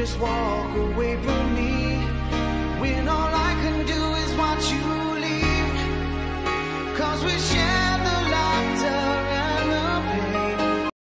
just walk away from me when all I can do is watch you leave. Cause we share.